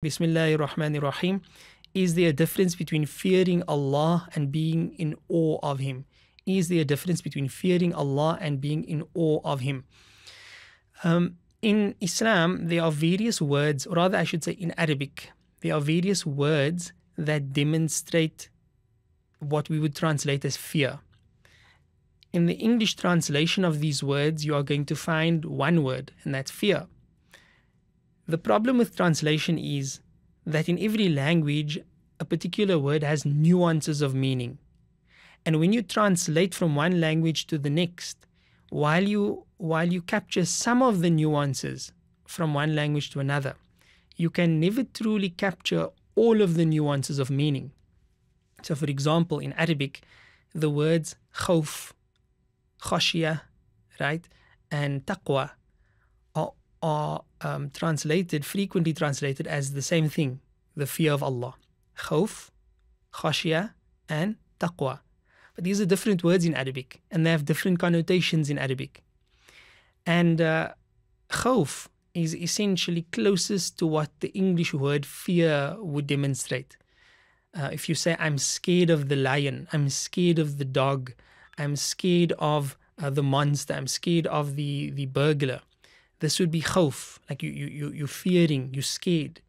Bismillahir Rahmanir Rahim. Is there a difference between fearing Allah and being in awe of Him? Is there a difference between fearing Allah and being in awe of Him? Um, in Islam, there are various words, or rather, I should say, in Arabic, there are various words that demonstrate what we would translate as fear. In the English translation of these words, you are going to find one word, and that's fear. The problem with translation is that in every language, a particular word has nuances of meaning. And when you translate from one language to the next, while you while you capture some of the nuances from one language to another, you can never truly capture all of the nuances of meaning. So, for example, in Arabic, the words khawf, khashiyah, right, and taqwa are, um, translated, frequently translated as the same thing, the fear of Allah. Khawf, khashiyah, and taqwa. But these are different words in Arabic, and they have different connotations in Arabic. And uh, khawf is essentially closest to what the English word fear would demonstrate. Uh, if you say, I'm scared of the lion, I'm scared of the dog, I'm scared of uh, the monster, I'm scared of the, the burglar, this would be khawf, like you, you, you, you're fearing, you're scared.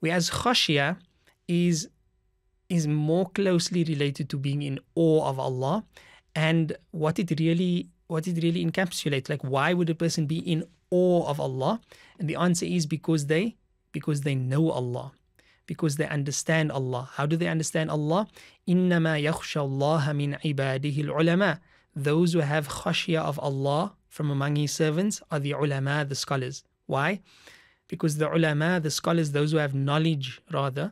Whereas khashya is is more closely related to being in awe of Allah and what it really what it really encapsulates like why would a person be in awe of Allah and the answer is because they because they know Allah because they understand Allah how do they understand Allah إنما يخشى الله من عباده العلماء those who have khashya of Allah from among his servants are the ulama, the scholars. Why? Because the ulama, the scholars, those who have knowledge rather,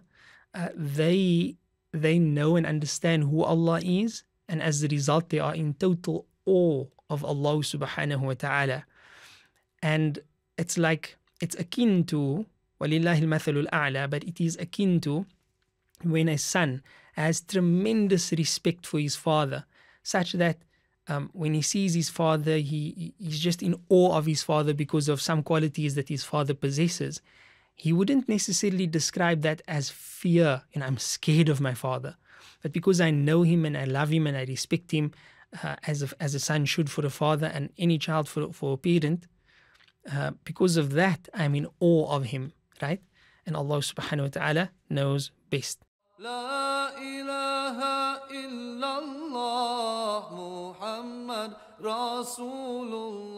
uh, they they know and understand who Allah is, and as a result, they are in total awe of Allah subhanahu wa ta'ala. And it's like it's akin to Walillahi al-mathalul a'la, but it is akin to when a son has tremendous respect for his father, such that um, when he sees his father, he, he's just in awe of his father because of some qualities that his father possesses he wouldn't necessarily describe that as fear and I'm scared of my father. But because I know him and I love him and I respect him uh, as, a, as a son should for a father and any child for, for a parent, uh, because of that, I'm in awe of him, right? And Allah subhanahu wa ta'ala knows best. Resulullah.